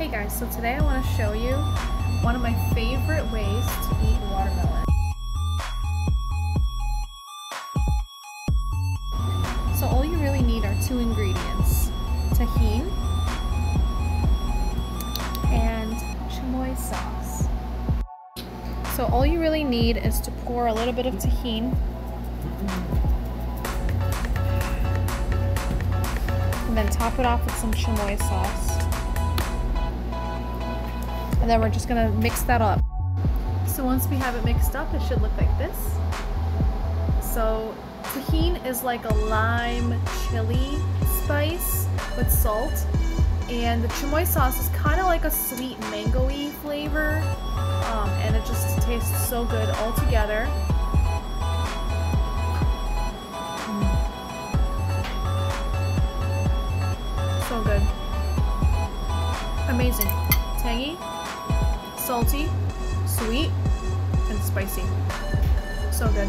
Hey guys, so today I want to show you one of my favorite ways to eat watermelon. So all you really need are two ingredients, Tajín and chamoy sauce. So all you really need is to pour a little bit of Tajín and then top it off with some chamoy sauce. And then we're just gonna mix that up. So once we have it mixed up, it should look like this. So Tajín is like a lime chili spice with salt. And the chamoy sauce is kind of like a sweet mango-y flavor. Um, and it just tastes so good all together. So good. Amazing. Tangy, salty, sweet, and spicy. So good.